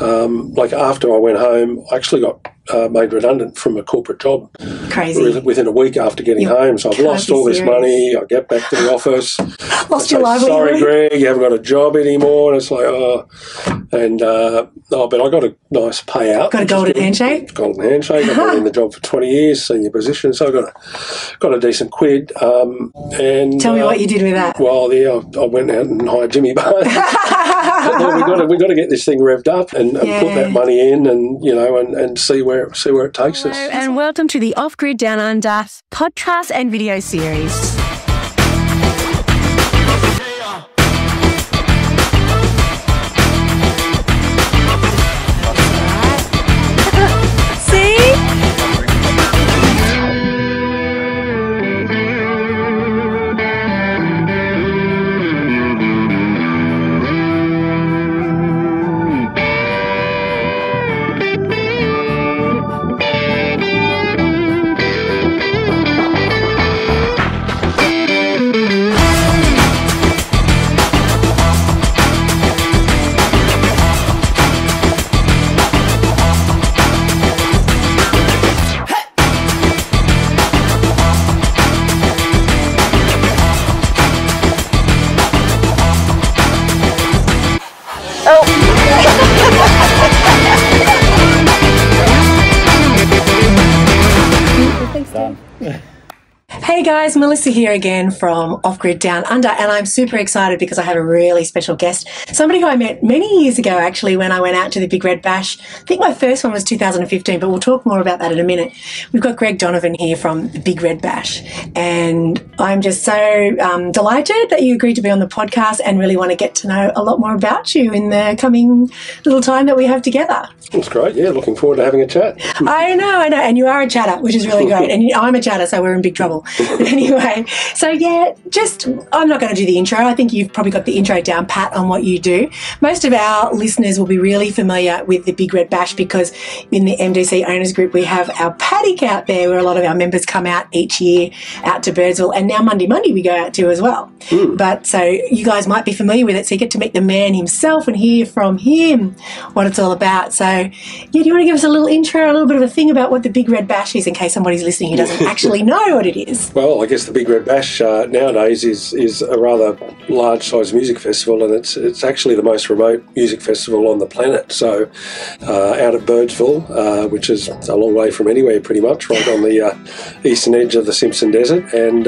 um, like after I went home, I actually got uh, made redundant from a corporate job Crazy. within a week after getting You home. So I've lost all this money. I get back to the office. Lost say, your livelihood. Sorry, Greg, you haven't got a job anymore. And it's like, oh, and uh, oh, but I got a nice payout. Got a golden good. handshake? Golden handshake. I've been in the job for twenty years, senior position, so I got a got a decent quid. Um, and Tell me uh, what you did with that. Well, yeah, I, I went out and hired Jimmy Barnes. we got to we got to get this thing revved up and, and put that money in, and you know, and, and see where see where it takes us. And welcome to the Off Grid Down Under podcast and video series. Guys, Melissa here again from Off Grid Down Under, and I'm super excited because I have a really special guest. Somebody who I met many years ago, actually, when I went out to the Big Red Bash. I think my first one was 2015, but we'll talk more about that in a minute. We've got Greg Donovan here from the Big Red Bash, and I'm just so um, delighted that you agreed to be on the podcast and really want to get to know a lot more about you in the coming little time that we have together. That's great. Yeah, looking forward to having a chat. I know, I know, and you are a chatter, which is really great. And I'm a chatter, so we're in big trouble. anyway, so yeah, just I'm not going to do the intro. I think you've probably got the intro down pat on what you do. Most of our listeners will be really familiar with the Big Red Bash because in the MDC Owners Group we have our paddock out there where a lot of our members come out each year out to Birdsville, and now Mundi Mundi we go out to as well. Hmm. But so you guys might be familiar with it, so you get to meet the man himself and hear from him what it's all about. So yeah, do you want to give us a little intro, a little bit of a thing about what the Big Red Bash is in case somebody's listening who doesn't actually know what it is? Well, I guess the Big Red Bash uh, nowadays is is a rather large sized music festival, and it's it's actually the most remote music festival on the planet. So, uh, out at Birdsville, uh, which is a long way from anywhere, pretty much, right on the uh, eastern edge of the Simpson Desert, and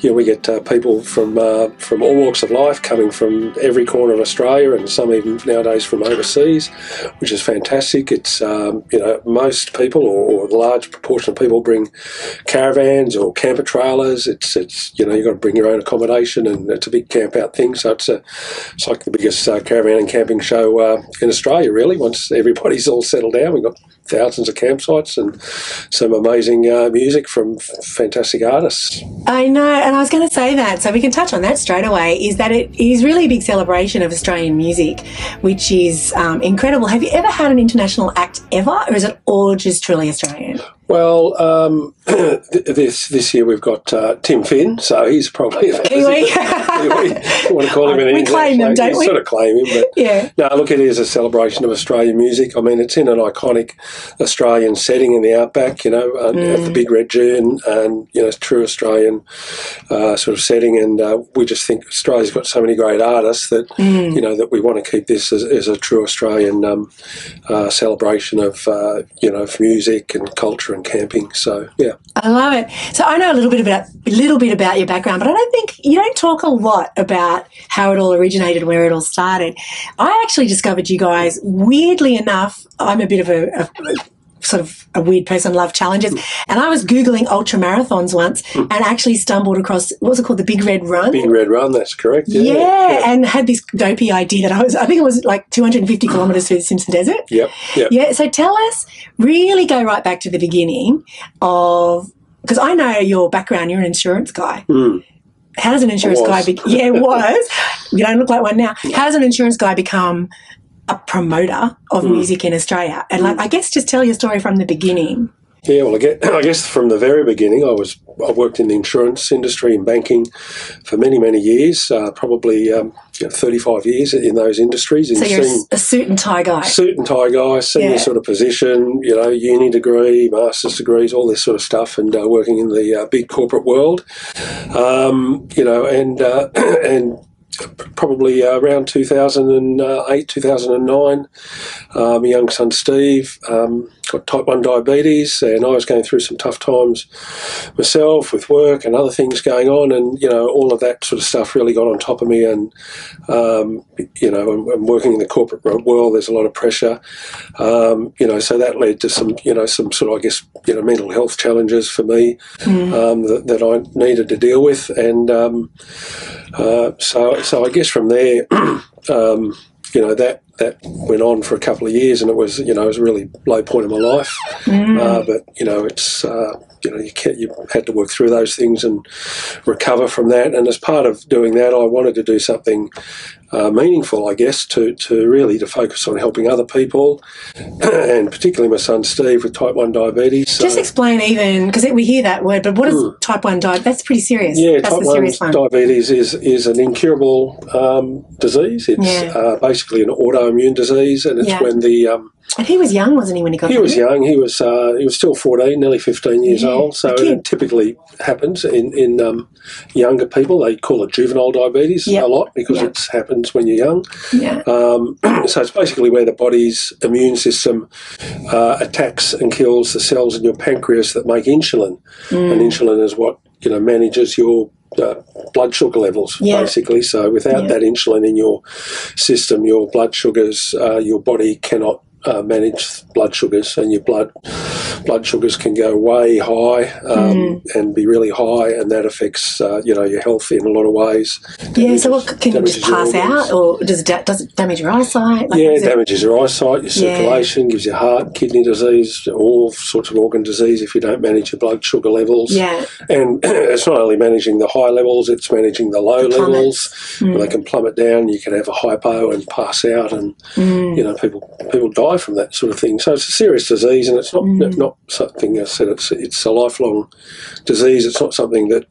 uh, yeah, we get uh, people from uh, from all walks of life coming from every corner of Australia, and some even nowadays from overseas, which is fantastic. It's um, you know most people or, or a large proportion of people bring caravans or camper trailers. It's it's you know you've got to bring your own accommodation, and it's a big camp out thing. So it's a it's like the biggest uh, caravan and camping show uh, in Australia. Really, once everybody's all settled down, we've got thousands of campsites and some amazing uh, music from fantastic artists. I know, and I was going to say that, so we can touch on that straight away. Is that it is really a big celebration of Australian music, which is um, incredible. Have you ever had an international act ever, or is it all just truly Australian? Well, um, this this year we've got uh, Tim Finn, so he's probably a Kiwi. You want to call him an We claim him, don't we? Sort of claim him, but Yeah. no. Look, at it is a celebration of Australian music. I mean, it's in an iconic Australian setting in the outback. You know, Mm. at the Big Red Dune, and you know, it's true Australian uh, sort of setting. And uh, we just think Australia's got so many great artists that Mm. you know that we want to keep this as, as a true Australian um, uh, celebration of uh, you know of music and culture and camping. So yeah. I love it. So I know a little bit about a little bit about your background, but I don't think you don't talk a lot about how it all originated, where it all started. I actually discovered you guys weirdly enough. I'm a bit of a, a sort of a weird person, love challenges, hmm. and I was googling ultra marathons once hmm. and actually stumbled across what was it called, the Big Red Run. Big Red Run, that's correct. yeah, and had this dopey idea that I was, I think it was like 250 hmm. kilometres through the Simpson Desert. Yep. Yep. Yeah, so tell us, really go right back to the beginning of, because I know your background, you're an insurance guy. Mm. How does an insurance guy, be- yeah, it was. you don't look like one now. How does an insurance guy become a promoter of Hmm. music in Australia? And like, I guess just tell your story from the beginning. Yeah, well, I guess, I guess from the very beginning, I was I worked in the insurance industry and banking for many many years, uh, probably um, you know, thirty five years in those industries. So you're a suit and tie guy. Suit and tie guy, senior Yeah. sort of position, you know, uni degree, master's degrees, all this sort of stuff, and uh, working in the uh, big corporate world, um, you know, and uh, and probably uh, around 2008, 2009, uh, my young son Steve um, got type 1 diabetes, and I was going through some tough times myself with work and other things going on, and you know, all of that sort of stuff really got on top of me. And um, you know, I'm, I'm working in the corporate world. There's a lot of pressure, um, you know, so that led to some, you know, some sort of, I guess, you know, mental health challenges for me um, that, that I needed to deal with, and um, uh, so, so I guess from there, um, you know, that that went on for a couple of years, and it was, you know, it was a really low point in my life. Uh, but you know, it's uh, you know, you you had to work through those things and recover from that. And as part of doing that, I wanted to do something uh, meaningful, I guess, to to really to focus on helping other people, and particularly my son Steve with type one diabetes. So- Just explain even because we hear that word, but what is type one diabetes? That's pretty serious. Yeah, that's type the one serious one. diabetes is is an incurable um, disease. It's Yeah. uh, basically an autoimmune disease, and it's Yeah. when the um, And he was young, wasn't he, when he got he was young. He was uh, he was still fourteen, nearly fifteen years Yeah, old. So it typically happens in in um, younger people. They call it juvenile diabetes Yep. a lot because Yep. it happens when you're young. Yeah. Um, so it's basically where the body's immune system uh, attacks and kills the cells in your pancreas that make insulin, Mm. and insulin is what you know manages your uh, blood sugar levels Yeah. basically. So without Yeah. that insulin in your system, your blood sugars, uh, your body cannot. Uh, manage blood sugars, and your blood blood sugars can go way high um, Mm. and be really high, and that affects uh, you know your health in a lot of ways. Yeah, so what, can you just pass out, or does it, da- does it damage your eyesight? Like, Yeah, it damages your eyesight, your Yeah. circulation, gives you heart, kidney disease, all sorts of organ disease if you don't manage your blood sugar levels. yeah, And it's not only managing the high levels, it's managing the low The levels. Where they can plummet down, you can have a hypo and pass out, and Mm. you know people people die from that sort of thing. So it's a serious disease, and it's not Mm. not something I said. It's it's a lifelong disease. It's not something that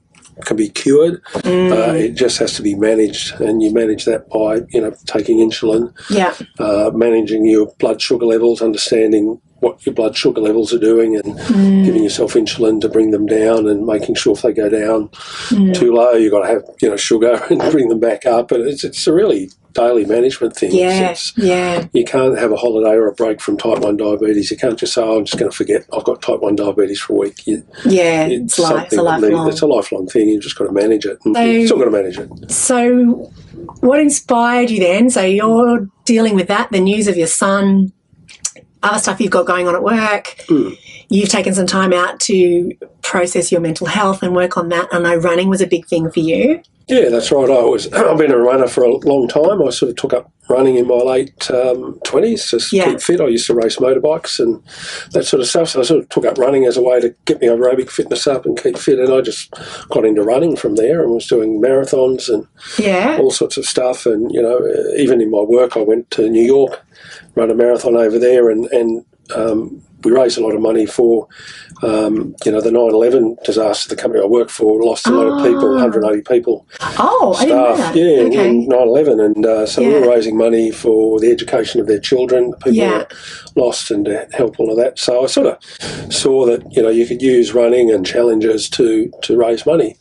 can be cured. Mm. Uh, it just has to be managed, and you manage that by you know taking insulin yeah, uh, managing your blood sugar levels, understanding what your blood sugar levels are doing, and Mm. giving yourself insulin to bring them down, and making sure if they go down Mm. too low, you've got to have you know sugar and bring them back up. And it's it's a really daily management thing. It's- yeah, it's- yeah, you can't have a holiday or a break from type 1 diabetes. You can't just say, oh, I'm just going to forget I've got type 1 diabetes for a week. You, yeah. It's, life, it's a something that needs- lifelong. It's a lifelong thing. You've just got to manage it. So- you've still got to manage it. So, what inspired you then? So, you're dealing with that, the news of your son, other stuff you've got going on at work. Mm. You've taken some time out to process your mental health and work on that. I know running was a big thing for you. Yeah, that's right. I was. I've been a runner for a long time. I sort of took up running in my late um, twenties, just Yeah. keep fit. I used to race motorbikes and that sort of stuff. So I sort of took up running as a way to get my aerobic fitness up and keep fit. And I just got into running from there and was doing marathons and Yeah. all sorts of stuff. And you know, even in my work, I went to New York, run a marathon over there, and and um, we raised a lot of money for. Um, you know, the 9 11 disaster, the company I work for lost a lot of people, Ah. 180 people Oh, I didn't know staff, that. yeah, Okay. in 9/11, and uh, so we were raising money for the education of their children, people Yeah. lost, and to help all of that. So I sort of saw that you know you could use running and challenges to to raise money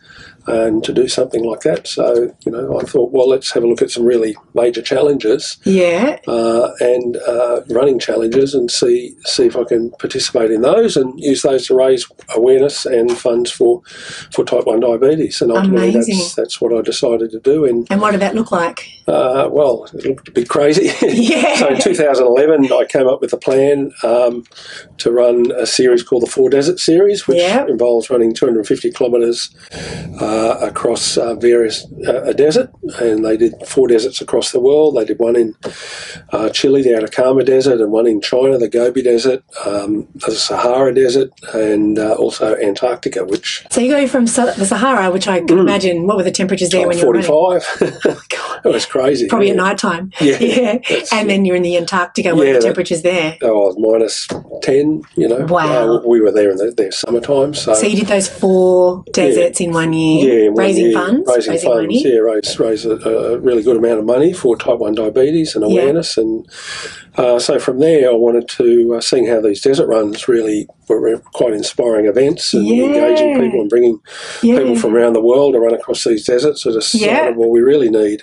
and to do something like that. So you know I thought, well, let's have a look at some really major challenges Yeah. uh, and uh, running challenges and see see if I can participate in those and use those to raise awareness and funds for for type one diabetes. And ultimately, Amazing. that's that's what I decided to do. And And what did that look like? uh, well, it looked a bit crazy. Yeah. so in 2011, I came up with a plan um, to run a series called the Four Desert Series, which Yeah. involves running 250 kilometres uh, across uh, various uh, a desert, and they did four deserts across the world. They did one in uh, Chile, the Atacama Desert, and one in China, the Gobi Desert, um, the Sahara Desert, and uh, also Antarctica, which So you go from the Sahara, which I can imagine. What were the temperatures there like when you were? 45. it was crazy. Probably yeah. at night time. Yeah, yeah. And then you're in the Antarctica. What Yeah, are the that- temperatures there? Oh, minus 10, you know. Wow. Uh, we were there in the, their summertime, so. So you did those four deserts in one year, yeah, in one raising year, funds, Raising, funds, money. yeah, raise, raise a, a really good amount of money for type 1 diabetes and Yeah. awareness. And uh, so from there, I wanted to, uh, seeing how these desert runs really were quite inspiring events and Yeah. engaging people and bringing Yeah. people from around the world to run across these deserts. I just decided, Yeah. well, we really need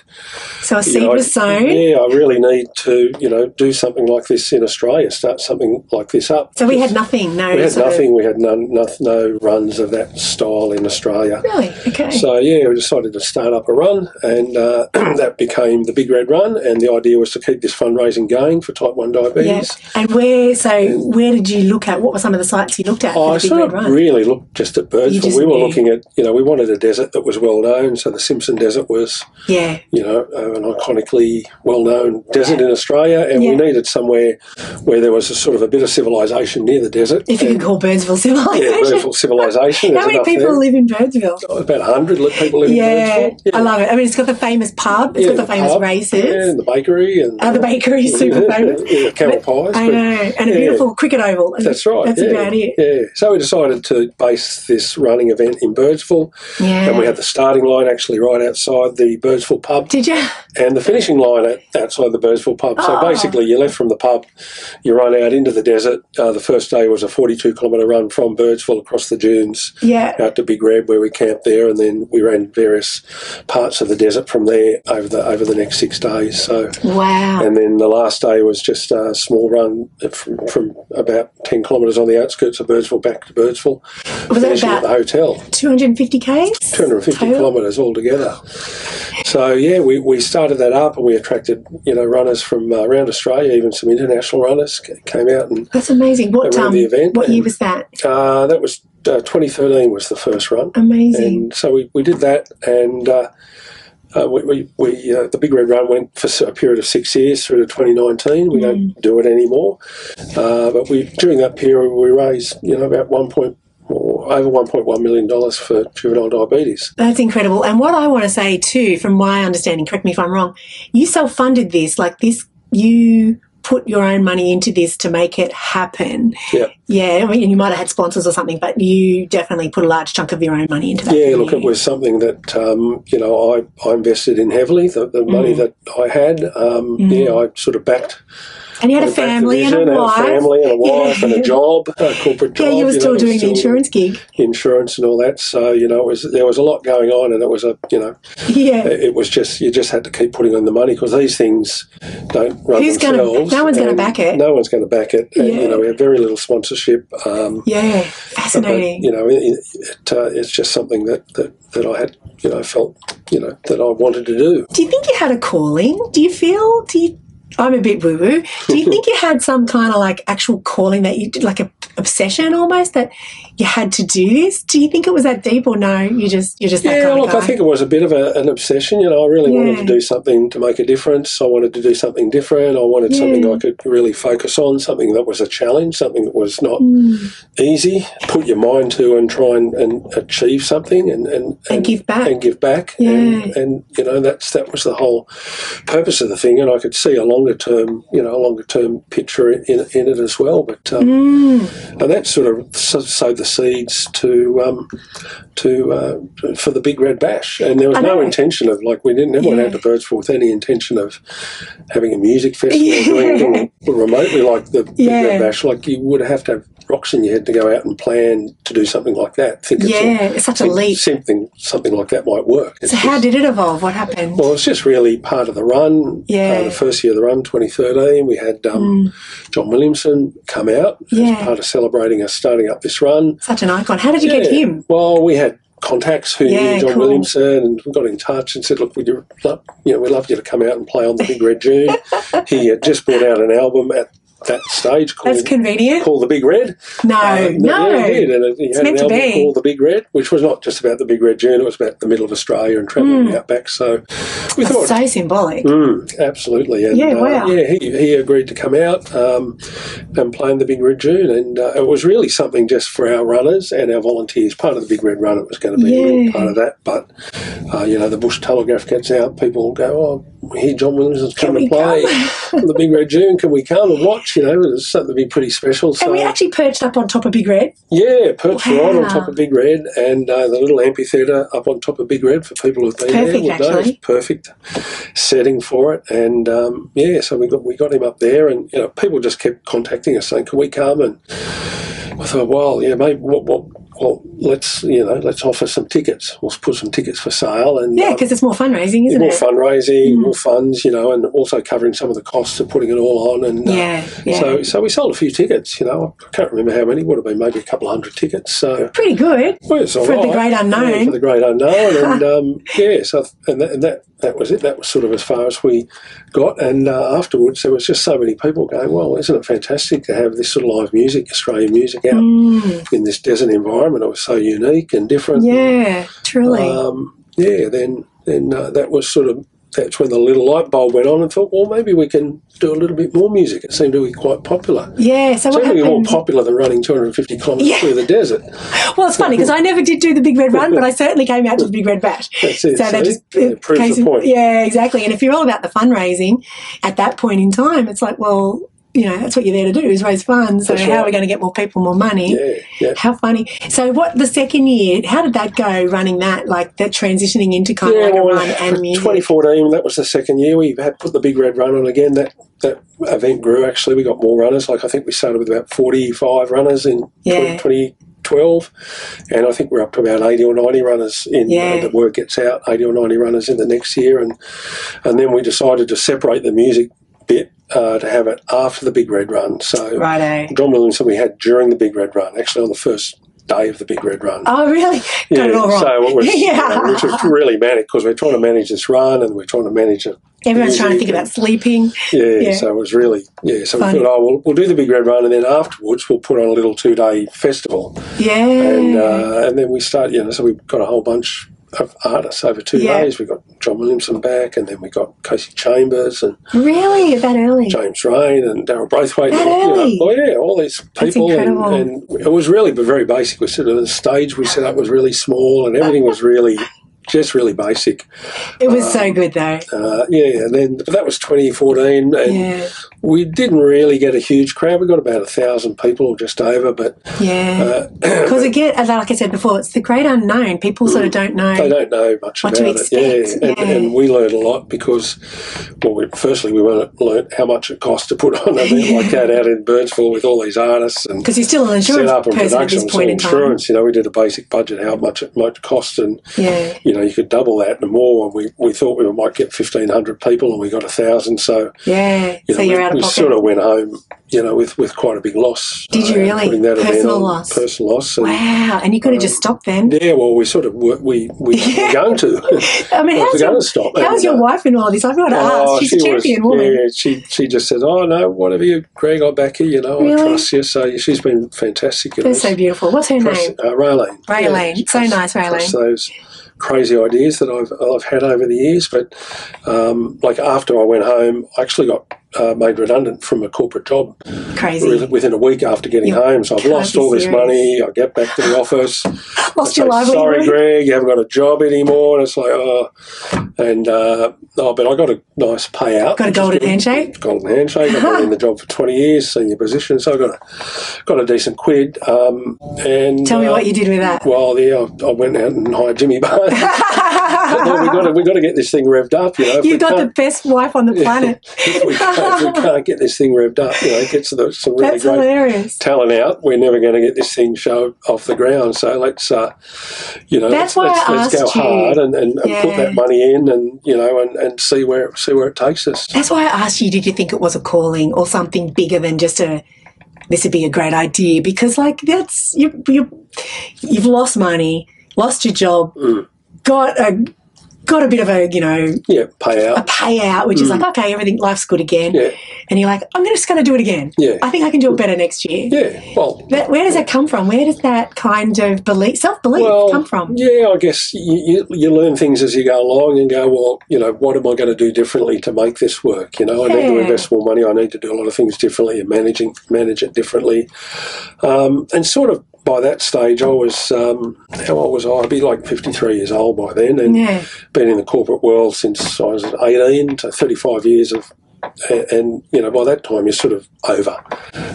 So a seed know, was sown. Yeah, I really need to, you know, do something like this in Australia, start something like this up. So we had nothing. No. we had sort of- nothing. We had none, no, no runs of that style in Australia. Really? Okay. So yeah, we decided to start up a run, and uh, that became the Big Red Run. And the idea was to keep this fundraising going for Type One yeah. diabetes. And where? So where did you look at? What were some of the sites you looked at? Oh, I sort of Run? really looked just at Birdsville. just We were knew. looking at, you know, we wanted a desert that was well known. So the Simpson Desert was, yeah. you know, uh, an iconically well known desert in Australia, and Yeah. we needed somewhere where there was a sort of a bit of civilization near the desert. If you And- could call Birdsville civilization. yeah, Birdsville civilization. How many people there. live in Birdsville? About 100 people live Yeah, in Birdsville. I love it. I mean, it's got the famous pub. It's Yeah, got the famous pub, races. Yeah, and the bakery. and Oh, the bakery is super famous. Yeah, camel pies. I know, and a yeah. beautiful cricket oval. That's right. That's yeah, about it. Yeah. So we decided to base this running event in Birdsville, Yeah. and we had the starting line actually right outside the Birdsville pub, Did you? and the finishing line at, outside the Birdsville pub. So Oh. basically, you left from the pub, you run out into the desert. Uh, the first day was a 42 kilometre run from Birdsville across the dunes Yeah. out to Big Red, where we camped there, and then we ran various parts of the desert from there over the over the next six days. So. Wow. And then the last day was just a small run from, from about 10 kilometres on the outskirts of Birdsville back to Birdsville, Was that finishing at the hotel. 250 k's? 250 Total? kilometres altogether. So, yeah, we, we started that up and we attracted, you know, runners from uh, around Australia, even some international runners came out. And That's amazing. What um, the event What year and- was that? uh, that was uh, 2013 was the first run. Amazing. And so we, we did that, and uh, we, we, we uh, the Big Red Run went for a period of six years through to 2019. We Mm. don't do it anymore, uh, but we during that period we raised you know about one point over 1.1 million dollars for juvenile diabetes. That's incredible. And what I want to say too, from my understanding, correct me if I'm wrong, you self-funded this. Like this, you put your own money into this to make it happen. Yeah. Yeah. I mean, you might have had sponsors or something, but you definitely put a large chunk of your own money into that. Yeah, look, it was something that um, you know I, I invested in heavily. The, the money Mm. that I had, um, yeah, I sort of backed. And you had a I backed the family and a vision, had wife. family and a wife and Yeah. a job, a corporate job. Yeah, you were know, still was doing the still- insurance gig. insurance and all that. So you know, it was there was a lot going on, and it was a you know, Yeah. it was just you just had to keep putting on the money because these things don't run Who's gonna- themselves. no one's gonna back it. No one's going to back it. And, Yeah. you know, we have very little sponsorship. Um, Yeah. but, Fascinating. you know, it, it, uh, it's just something that, that that I had, you know, felt, you know, that I wanted to do. Do you think you had a calling? Do you feel? Do you? I'm a bit woo woo. Do you think you had some kind of like actual calling that you did, like a obsession almost that you had to do this? Do you think it was that deep, or no? You just you're just that Yeah, kind look? I think it was a bit of a, an obsession. You know, I really wanted to do something to make a difference. I wanted to do something different. I wanted something I could really focus on, something that was a challenge, something that was not Mm. easy. Put your mind to and try and, and achieve something and, and, And give back. And give back. Yeah. And, and, you know, that's that was the whole purpose of the thing. And I could see a longer term, you know, a longer term picture in, in it as well. But um, Mm. and that sort of so- sowed the seeds to um, to uh, for the big red bash. And there was no intention of like we didn't never went Yeah. out to Birdsville with any intention of having a music festival Yeah. or doing anything remotely like the big Yeah. red bash. Like you would have to have rocks in your head to go out and plan to do something like that. Think it's Yeah, it's such a leap. Something something like that might work. It's So how just- did it evolve? What happened? well, it's just really part of the run. Yeah. Uh, the first year of the run, 2013, we had um, John Williamson come out Mm. Yeah. as part of celebrating us starting up this run. Such an icon. How did you get him? Well, we had contacts who Yeah, knew John cool. Williamson, and we got in touch and said, "Look, you love, you know, we'd love you to come out and play on the Big Red Dune." he had just brought out an album at that stage called That's convenient. called the Big Red. No, Uh, no. yeah, it did, and it, It's had meant an to be. called the Big Red, which was not just about the Big Red Journey; it was about the middle of Australia and travelling the outback. So we thought. so symbolic. Mm, absolutely, and Yeah, uh, yeah, he, he agreed to come out um, and play in the Big Red Dune, and uh, it was really something just for our runners and our volunteers. Part of the Big Red Run, it was going to be a Yeah. little part of that, but uh, you know, the Bush Telegraph gets out, people go, "Oh, here John Williams is coming to play on the Big Red Dune. Can we come and watch?" You know, it's something to be pretty special. So And we actually perched up on top of Big Red. yeah, perched right on top of Big Red, and uh, the little amphitheatre up on top of Big Red for people who've been Perfect, there. know actually. perfect setting for it, and um, yeah, so we got we got him up there, and you know, people just kept contacting us saying, "Can we come?" And I thought, well, yeah, maybe what, what, well, let's you know, let's offer some tickets. We'll put some tickets for sale, and Yeah, uh, because it's more fundraising, isn't more it? Mm. fundraising, more funds, you know, and also covering some of the costs of putting it all on. And uh, Yeah, yeah. so so we sold a few tickets. You know, I can't remember how many. Would have been maybe a couple of hundred tickets. So Pretty good. well, For the great unknown. Yeah, for the great unknown, and um, yeah, so and that, and that that was it. That was sort of as far as we got. And uh, afterwards, there was just so many people going, "Well, isn't it fantastic to have this sort of live music, Australian music, out Mm, in this desert environment? It was so unique and different." yeah, truly. um, yeah, then then uh, that was sort of that's when the little light bulb went on and thought, well, maybe we can do a little bit more music. It seemed to be quite popular. yeah, so what Certainly more popular than running 250 kilometres Yeah. through the desert. Well, it's funny because I never did do the Big Red Run, but I certainly came out to the Big Red Bash. That's it. So see? that just it proves the point. Yeah, exactly. And if you're all about the fundraising at that point in time, it's like, well, you know, that's what you're there to do is raise funds. So That's how are we going to get more people more money? Yeah, yeah. How funny. So what the second year, how did that go running that, like that transitioning into kind of like a well, run and music? 2014, that was the second year we had put the big red run on again. That that event grew actually. We got more runners. Like I think we started with about 45 runners in Yeah. 2012, and I think we're up to about 80 or 90 runners in Yeah. uh, the word gets out. 80 or 90 runners in the next year, and and then we decided to separate the music bit uh, to have it after the big red run. So Righto. John Williamson we had during the big red run, actually on the first day of the big red run. Oh, really? Got it all wrong. So it was, Yeah. which was really manic because we're trying to manage this run and we're trying to manage it. Everyone's trying to think music about sleeping. Yeah, Yeah. so it was really yeah. So we thought, oh, we'll, we'll do the big red run and then afterwards we'll put on a little two day festival Yeah. and uh, and then we start. You know, so we've got a whole bunch of artists over two Yeah. days. We got John Williamson back, and then we got Kasey Chambers and really? That early? James Reyne and Daryl Braithwaite. That and, you know, early? oh yeah, all these people, and, and it was really very basic. We sort of the stage we set up was really small, and everything was really just really basic. It was so good though. Uh, yeah, and then but that was 2014, and Yeah. we didn't really get a huge crowd. We got about a thousand people or just over, but Yeah. uh, Because again, as like I said before, it's the great unknown. People sort of don't know. they don't know much about it. Yeah, and, yeah. and we learned a lot because, well, we, firstly we learned, how much it costs to put on an event like that out in Birdsville with all these artists and Because you're still an set insurance up and person at this point in time. insurance. You know, we did a basic budget how much it might cost, and Yeah. you know you could double that and more. And we, we thought we might get fifteen hundred people, and we got a thousand. So Yeah. you so you're we, out of we pocket. sort of went home, you know, with, with quite a big loss. Did you uh, really? Putting that Personal on, loss? Personal loss. And, wow. And you could have just stopped then. Yeah, well, we sort of were, we we were going to. I mean, how's your, going to stop. how's And, your uh, wife in all this? I've got to oh, ask. She's a champion was, woman. Yeah, she she just said, "Oh no, whatever you, Greg, or Becky, you. You know, Really? I trust you." So she's been fantastic. Know, They're so beautiful. What's her trust- name? Uh, Raylene. Raylene. Yeah, So nice, Raylene. those crazy ideas that I've I've had over the years, but um, like after I went home, I actually got uh, made redundant from a corporate job Crazy. within- a week after getting You home. So I've lost all this money. I get back to the office. Lost your livelihood. Sorry, Greg, you haven't got a job anymore. And it's like, oh, and uh, oh, but I got a nice payout. Got a golden good. handshake? Golden handshake. I've been in the job for twenty years, senior position, so I got a got a decent quid. Um, and Tell me uh, what you did with that. Well, yeah, I, I went out and hired Jimmy Barnes. But we got to we got to get this thing revved up. You know, you've got the best wife on the planet. if we, if we can't get this thing revved up, you know, get some, some really That's great hilarious. talent out, we're never going to get this thing show off the ground. So let's, uh, you know, That's let's, why let's, I let's go you. hard and, and, and put that money in, and you know, and, and see where see where it takes us. That's why I asked you, did you think it was a calling or something bigger than just a, this would be a great idea? Because, like, that's, you, you, you've lost money, lost your job, Mm. got a got a bit of a, you know, Yeah, payout. a payout. which is like, okay, everything, life's good again. Mm. Yeah, And you're like, I'm just going to do it again. Yeah. I think I can do it better next year. yeah. Well, That, where does that come from? Where does that kind of belief, self belief, well, come from? Yeah, I guess you, you, you learn things as you go along and go, well, you know, what am I going to do differently to make this work? You know, I need to invest more money. I need to do a lot of things differently and managing manage it differently. Um, and sort of by that stage, I was um, how old was I? I'd be like fifty three years old by then, and Yeah. been in the corporate world since I was eighteen, so thirty five years of. And, and you know, by that time, you're sort of over.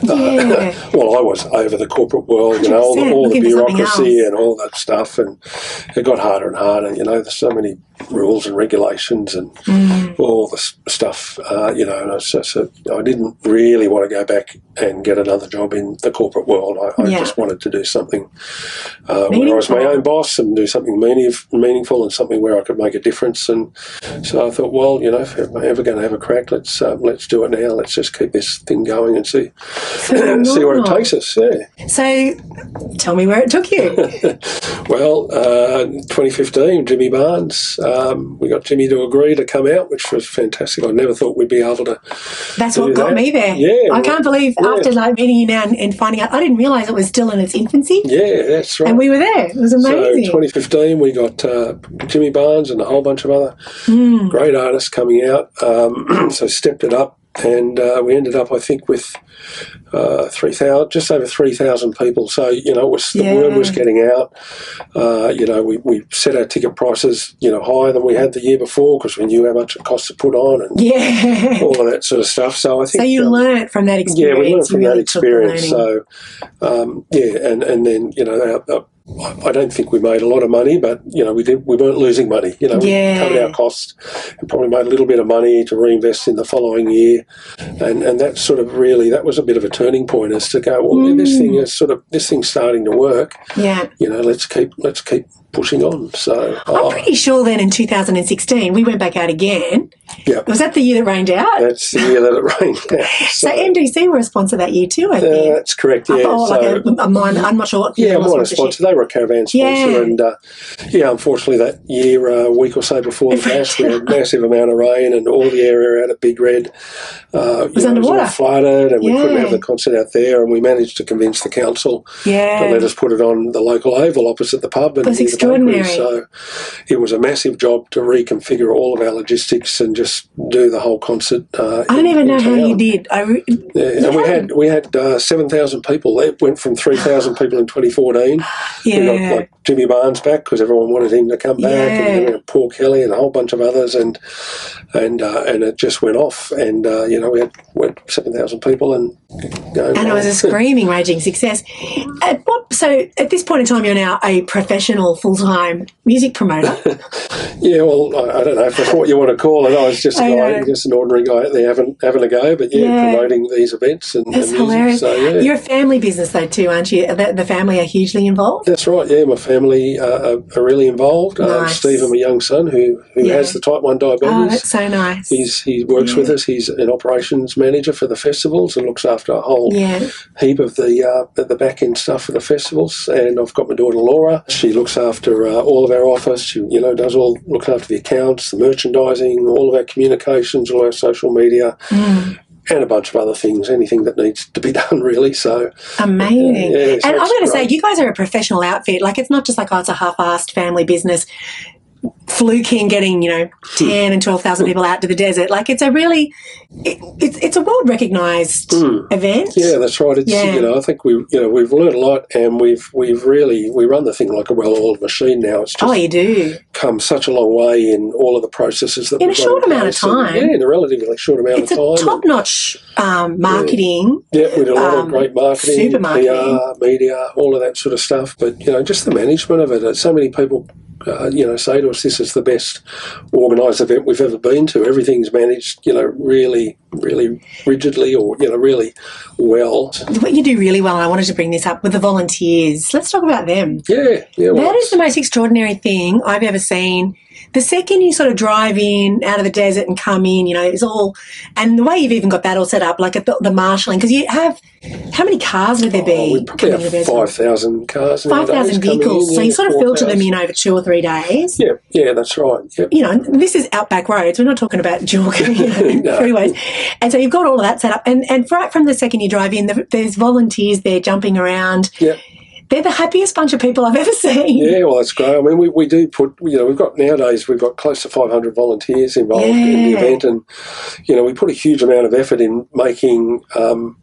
Yeah. well, I was over the corporate world, you know, all the, all the looking for something bureaucracy and all that stuff, and it got harder and harder. You know, there's so many rules and regulations and Mm. all this stuff. Uh, you know, and I, so, so I didn't really want to go back and get another job in the corporate world. I, I Yeah. just wanted to do something uh, where I was my own boss and do something meaning, meaningful and something where I could make a difference. And so I thought, well, you know, if I'm ever going to have a crack, let's um, let's do it now. Let's just keep this thing going and see see where it takes us. Yeah. So tell me where it took you. Well, uh, 2015, Jimmy Barnes. Um, we got Jimmy to agree to come out, which was fantastic. I never thought we'd be able to. That's what got that. me there. Yeah, I well, can't believe yeah. after like meeting you now and, and finding out, I didn't realize it was still in its infancy. Yeah, that's right. And we were there. It was amazing. so 2015, we got uh, Jimmy Barnes and a whole bunch of other Hmm. great artists coming out. Um, so stepped it up, and uh, we ended up, I think, with uh, three thousand, just over three thousand people. So you know, it was the word was getting out. Uh, you know, we, we set our ticket prices, you know, higher than we had the year before because we knew how much it cost to put on and yeah. all of that sort of stuff. So I think So you um, learnt from that experience. yeah, we learned from that really the experience. So, um, yeah, and, and then you know, our, our, I don't think we made a lot of money, but you know, we did. We weren't losing money. You know, Yeah. we covered our costs and probably made a little bit of money to reinvest in the following year, and and that sort of really that was a bit of a turning point as to go. Well, this thing Mm. is sort of this thing's starting to work. yeah. You know, let's keep let's keep pushing on. So, I'm oh, pretty sure then in 2016 we went back out again. Yeah, Was that the year that rained out? that's the year that it rained. out. so MDC were a sponsor that year too, I uh, that's correct. Yeah, oh, like so- a, a minor, I'm not sure what Yeah, of minor sponsor. They were a caravan sponsor, Yeah. and uh, yeah, unfortunately, that year, uh, a week or so before the Bash, we had a massive amount of rain, and all the area out at Big Red uh, Was know, underwater. all flooded, and we couldn't have the concert out there. And we managed to convince the council Yeah. to let us put it on the local oval opposite the pub. And That's near the bakery. extraordinary. So it was a massive job to reconfigure all of our logistics and just do the whole concert. Uh, I don't even know in how you did. I re- Yeah, and we had we had uh, seven thousand people. It went from three thousand people in 2014. Yeah. We got like Jimmy Barnes back because everyone wanted him to come back, and then we had Paul Kelly and a whole bunch of others, and and uh, and it just went off. And uh, you know we had went seven thousand people, and going and it was a screaming, raging success. At what, so at this point in time, you're now a professional, full-time music promoter. yeah, well, I, I don't know if that's what you want to call it. I was just a guy, just an ordinary guy out there having having a go, but yeah, Yeah. promoting these events and, That's and hilarious. So yeah. You're a family business though too, aren't you? The, the family are hugely involved. That's right. Yeah, my family uh, are, are really involved. Um, Nice. Steve, my young son, who who Yeah. has the type one diabetes. Oh, that's so nice. He's he works with us. He's an operations manager for the festivals and looks after a whole yeah. heap of the uh, the back end stuff for the festivals. And I've got my daughter Laura. She looks after uh, all of our office. She you know does all looks after the accounts, the merchandising, all of our communications, all our social media. Mm. And a bunch of other things, anything that needs to be done, really. So, Amazing. Yeah, so and I'm going to say, you guys are a professional outfit. Like, it's not just like, oh, it's a half assed family business. Fluking getting, you know, 10 and 12,000 people out to the desert. Like, it's a really, it, it's, it's a world recognized event. Hmm. yeah, that's right. It's Yeah. you know, I think we you know we've learned a lot, and we've we've really we run the thing like a well-oiled machine now. It's just Oh, you do. come such a long way in all of the processes that In a short amount of place and- time. yeah, in a relatively short amount It's of time. top notch um, marketing. yeah, we do a lot um, of great marketing, super marketing. PR, media, all of that sort of stuff. But you know, just the management of it. So many people, uh, you know, say to us, "This is the best organised event we've ever been to. Everything's managed, you know, really, really rigidly, or you know, really well." What you do really well, and I wanted to bring this up with the volunteers. Let's talk about them. Yeah, yeah. Well, That is the most extraordinary thing I've ever seen. The second you sort of drive in out of the desert and come in, you know, it's all, and the way you've even got that all set up, like the, the marshalling, because you have, how many cars would there oh, be? Oh, we probably have 5,000 cars. Five nowadays thousand coming vehicles. in, so yeah, you sort of filter them in over two or three days. Yeah, yeah, that's right. Yep. You know, this is outback roads. We're not talking about dual you know, No. freeways. And so you've got all of that set up. And and right from the second you drive in, the, there's volunteers there jumping around. Yep. They're the happiest bunch of people I've ever seen. Yeah, well, that's great. I mean, we, we do put, you know, we've got nowadays, we've got close to 500 volunteers involved in the event. And, you know, we put a huge amount of effort in making, um,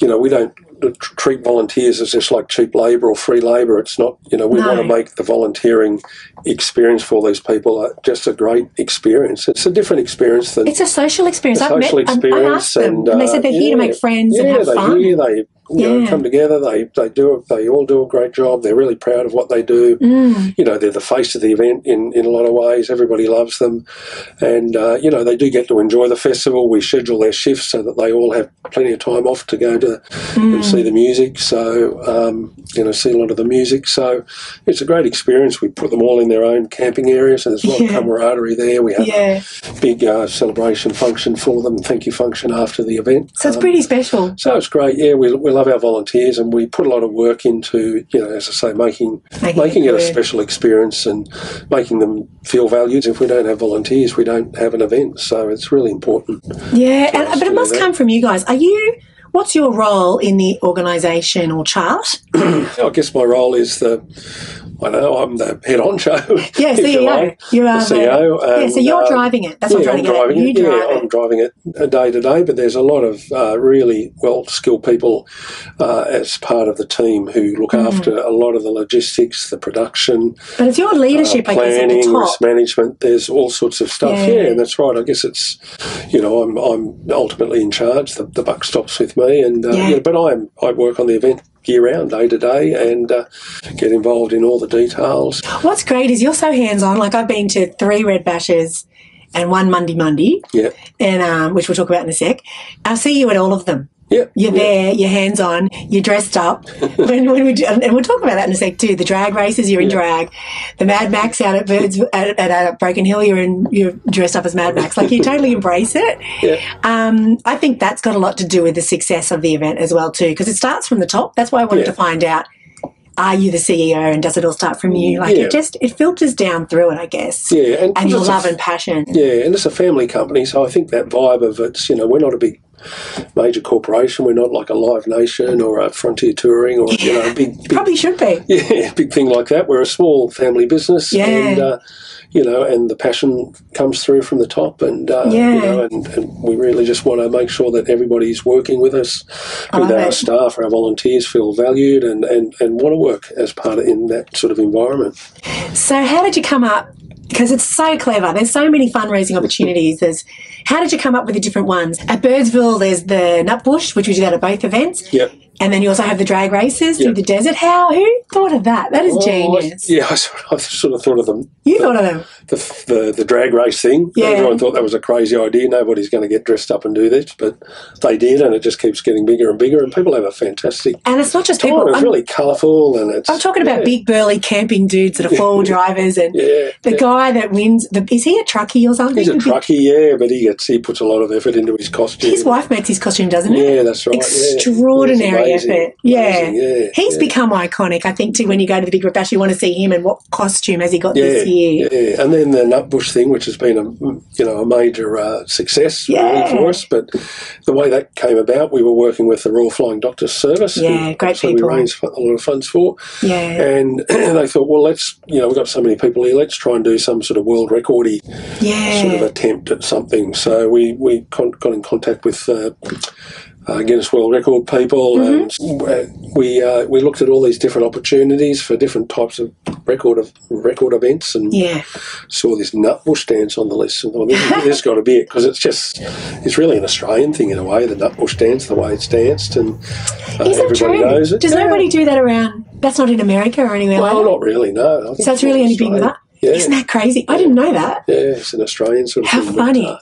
you know, we don't treat volunteers as just like cheap labour or free labour. It's not, you know, we No. want to make the volunteering experience for these people uh, just a great experience. It's a different experience than It's a social experience. a I've met, social I- I experience, asked them, and, and, they uh, said they're here to make yeah. friends and yeah, have they fun. hear, they you know, Yeah. come together. They they do they all do a great job. They're really proud of what they do. Mm. You know, they're the face of the event in, in a lot of ways. Everybody loves them, and uh, you know they do get to enjoy the festival. We schedule their shifts so that they all have plenty of time off to go to Mm. and see the music. So um, you know, see a lot of the music. So it's a great experience. We put them all in their own camping areas, and there's a lot Yeah. of camaraderie there. We have Yeah. a big uh, celebration function for them, thank you function after the event. So it's Um, pretty special. so it's great. Yeah, we, we love our volunteers, and we put a lot of work into, you know, as I say, making Making making, it it a special experience and making them feel valued. If we don't have volunteers, we don't have an event. So it's really important. Yeah, and, but it must that. come from you guys. Are you? What's your role in the organisation or chart? I guess my role is the, I know I'm the head honcho. Yeah, if you CEO. like, You are the the- CEO. yeah, so you're uh, driving it. That's what yeah, I'm I'm trying to get at. driving it. drive yeah, it. I'm driving it day to day. But there's a lot of uh, really well skilled people uh, as part of the team who look Mm. after a lot of the logistics, the production, But it's your uh, leadership, I guess, at the top. risk management. There's all sorts of stuff. Yeah. Yeah, that's right. I guess it's you know I'm I'm ultimately in charge. The, the buck stops with me, and uh, Yeah. yeah. but I'm I work on the event year round, day to day, and uh, get involved in all the details. What's great is you're so hands on. Like I've been to three Red Bashes and one Mundi Mundi, Yeah, and um, which we'll talk about in a sec. I'll see you at all of them. You're there, you're hands on, you're dressed up. when, when we do, and we'll talk about that in a sec too. The drag races, you're in drag. The Mad Max out at Birds at, at, uh, Broken Hill, you're in, you're dressed up as Mad Max. Like you totally embrace it. Um, I think that's got a lot to do with the success of the event as well too, because it starts from the top. That's why I wanted to find out. Are you the CEO, and does it all start from you? Like Yeah. it just it filters down through it, I guess. Yeah, and, And your it's a- love and passion. Yeah, and it's a family company, so I think that vibe of it's, you know, we're not a big major corporation. We're not like a Live Nation or a Frontier Touring or, you know, a big, big Probably should be. yeah, big thing like that. We're a small family business, Yeah. and uh, you know, and the passion comes through from the top, and uh, Yeah. you know, and, and we really just want to make sure that everybody's working with us, with our it. staff, our volunteers feel valued, and, and, and want to work as part of in that sort of environment. So, how did you come up? Because it's so clever. There's so many fundraising opportunities. There's how did you come up with the different ones? At Birdsville, there's the Nutbush, which we do that at both events, Yep. And then you also have the drag races through the desert. How? Who thought of that? That is Oh, I- genius. yeah, I sort, of, I sort of thought of them You thought of them. the, the the drag race thing. Yeah. Everyone thought that was a crazy idea. Nobody's going to get dressed up and do this, but they did, and it just keeps getting bigger and bigger. And people have a fantastic And it's not just time. people. It's I'm, really colourful, and it's. I'm talking about yeah, big burly camping dudes that are four wheel drivers, and Yeah, the guy that wins. The, is he a truckie or something? He's a truckie, yeah, but he gets he puts a lot of effort into his costume. His wife makes his costume, doesn't it? Yeah, that's right. Extraordinary amazing. Yeah. amazing, yeah. He's yeah. become iconic. I think too. When you go to the Big Bash, you want to see him and what costume has he got yeah, this year? yeah, and then the Nutbush thing, which has been a you know a major uh, success Yeah. really for us. But the way that came about, we were working with the Royal Flying Doctors Service. who Yeah, great obviously people. We raised a lot of funds for, Yeah, and they thought, well, let's you know we've got so many people here, let's try and do some sort of world recordy yeah. sort of attempt at something. So we we con- got in contact with. Uh, uh, Guinness World Record people, Mm-hmm. and we uh, we looked at all these different opportunities for different types of record of record events, and yeah. saw this nutbush dance on the list, and thought this, has got to be it because it's just it's really an Australian thing in a way. The nutbush dance, the way it's danced, and uh, everybody true? knows it. Does Yeah. nobody do that around? That's not in America or anywhere Well, like not really. No. So it's really only big with Australian. Yeah. Isn't that crazy? I didn't know that. Yeah, it's an Australian sort of How thing. funny. uh,